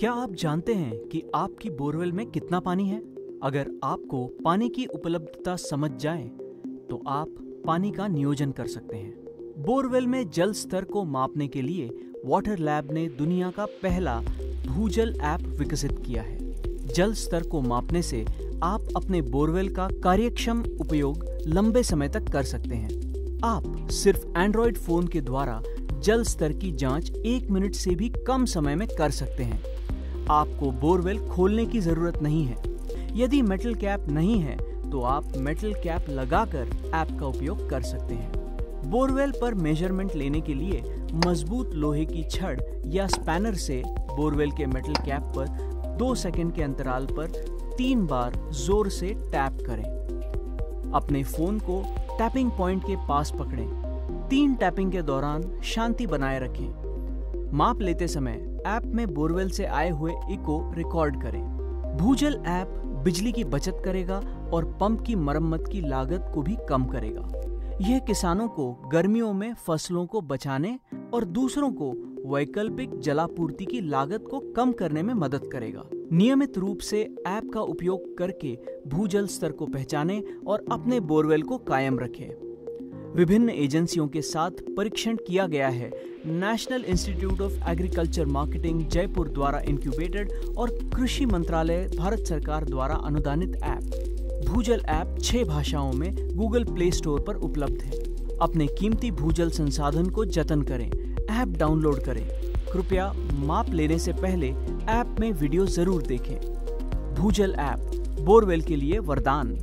क्या आप जानते हैं कि आपकी बोरवेल में कितना पानी है? अगर आपको पानी की उपलब्धता समझ जाए तो आप पानी का नियोजन कर सकते हैं। बोरवेल में जल स्तर को मापने के लिए वाटर लैब ने दुनिया का पहला भूजल ऐप विकसित किया है। जल स्तर को मापने से आप अपने बोरवेल का कार्यक्षम उपयोग लंबे समय तक कर सकते हैं। आप सिर्फ़ एंड्रॉयड फ़ोन के द्वारा जल स्तर की जाँच एक मिनट से भी कम समय में कर सकते हैं। आपको बोरवेल खोलने की ज़रूरत नहीं है। यदि मेटल कैप नहीं है तो आप मेटल कैप लगाकर ऐप का उपयोग कर सकते हैं। बोरवेल पर मेज़रमेंट लेने के लिए मज़बूत लोहे की छड़ या स्पैनर से बोरवेल के मेटल कैप पर दो सेकंड के अंतराल पर तीन बार ज़ोर से टैप करें। अपने फ़ोन को टैपिंग पॉइंट के पास पकड़ें। तीन टैपिंग के दौरान शांति बनाए रखें। माप लेते समय ऐप में बोरवेल से आए हुए इको रिकॉर्ड करें। भूजल ऐप बिजली की बचत करेगा और पंप की मरम्मत की लागत को भी कम करेगा। यह किसानों को गर्मियों में फ़सलों को बचाने और दूसरों को वैकल्पिक जलापूर्ति की लागत को कम करने में मदद करेगा। नियमित रूप से ऐप का उपयोग करके भूजल स्तर को पहचाने और अपने बोरवेल को कायम रखें। विभिन्न एजेंसियों के साथ परीक्षण किया गया है। National Institute of Agriculture Marketing Jaipur द्वारा इंक्यूबेटेड और कृषि मंत्रालय भारत सरकार द्वारा अनुदानित ऐप। भूजल ऐप छह भाषाओं में गूगल प्ले स्टोर पर उपलब्ध है। अपने कीमती भूजल संसाधन को जतन करें, ऐप डाउनलोड करें। कृपया माप लेने से पहले ऐप में वीडियो ज़रूर देखें। भूजल ऐप, बोरवेल के लिए वरदान।